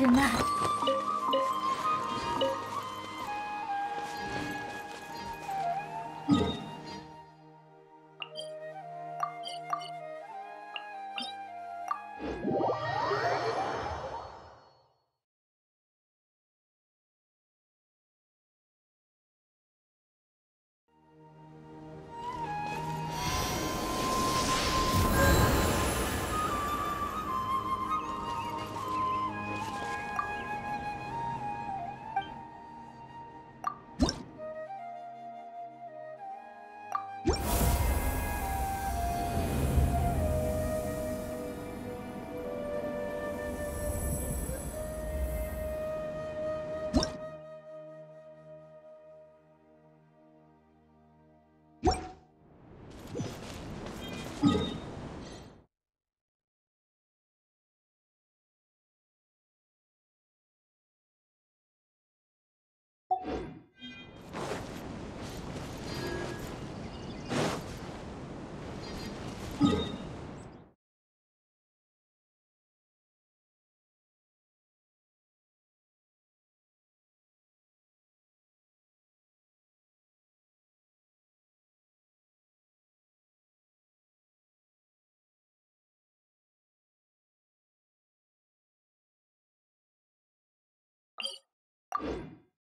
るな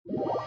What?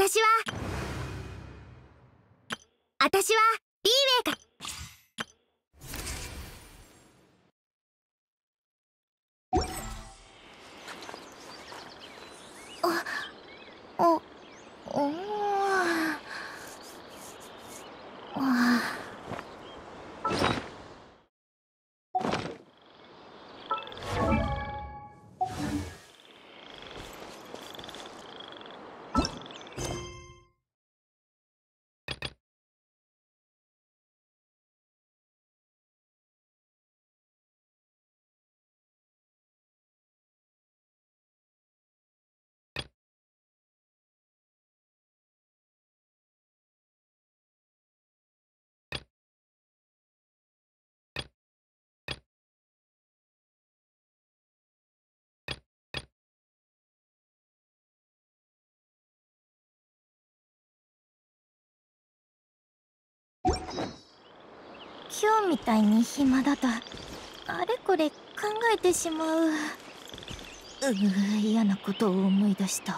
私は。私は。今日みたいに暇だとあれこれ考えてしまう。うう嫌なことを思い出した。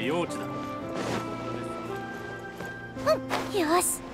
幼稚だ。よし。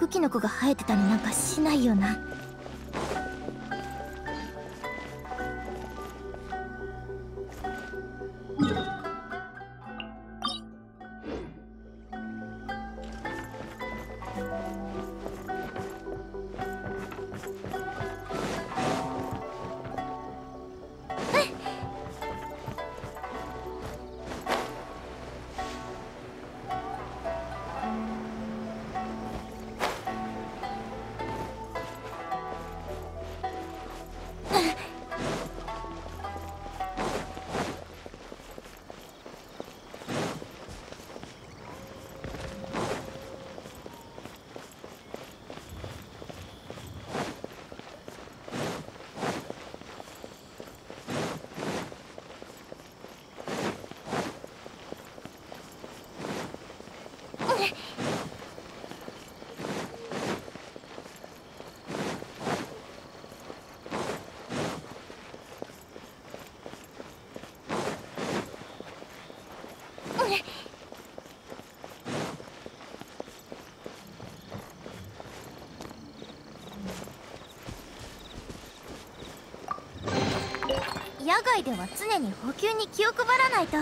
毒キノコが生えてたのなんかしないよな。野外では常に補給に気を配らないと。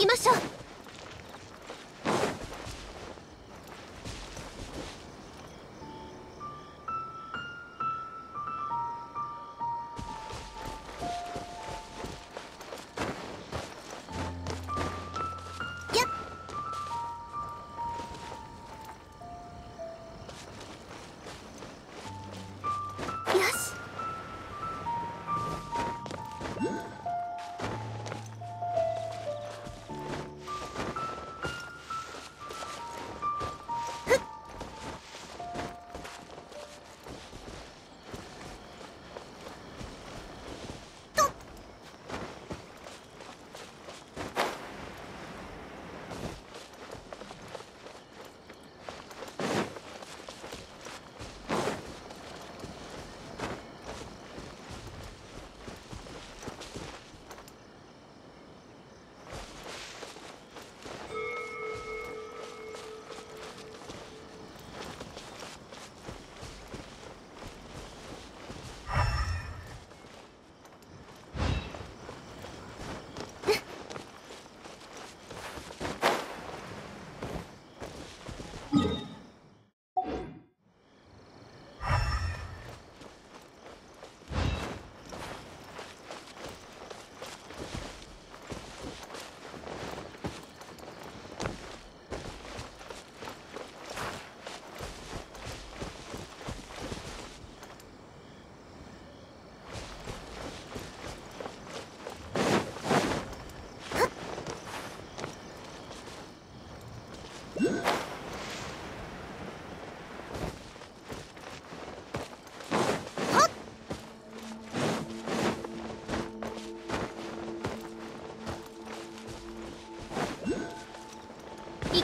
行きましょう。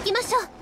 行きましょう。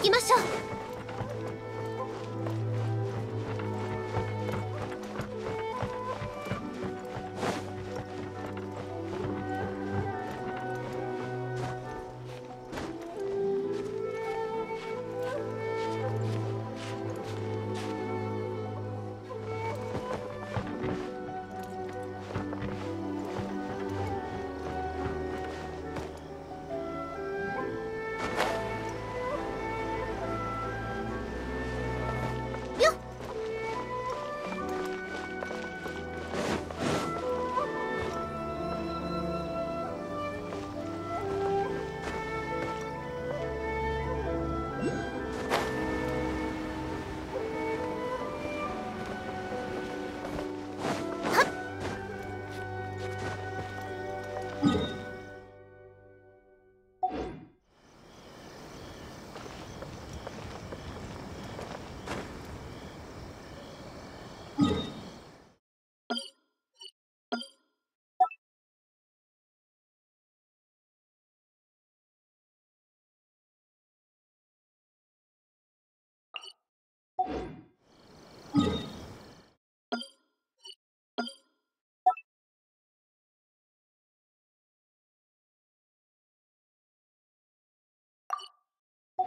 行きましょう。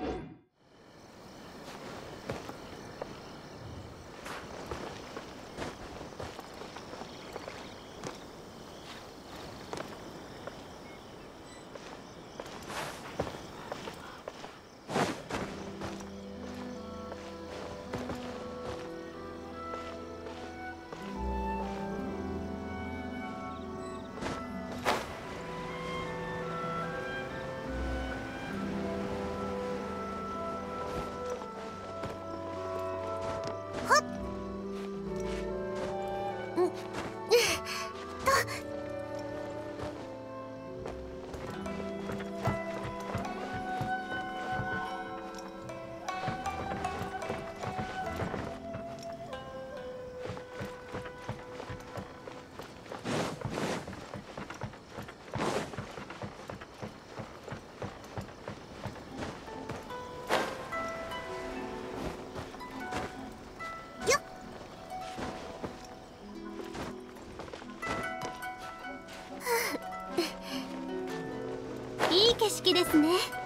いい景色ですね。